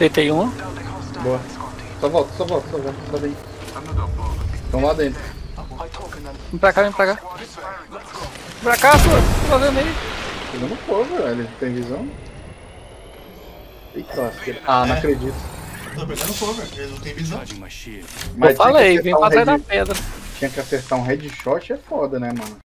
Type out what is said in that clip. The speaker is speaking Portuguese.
Deitei uma. Boa. Só volta, só volta, só volta. Só. Estão lá dentro. Vem pra cá, vem pra cá. Vem pra cá, pô. O que fazendo aí? Pegando fogo, velho. Tem visão? Eita, lasqueira. Ah, ah né? não acredito. Tô pegando fogo, ele não tem visão. Mas Eu falei, vem pra trás da pedra. Tinha que acertar um headshot é foda, né, mano?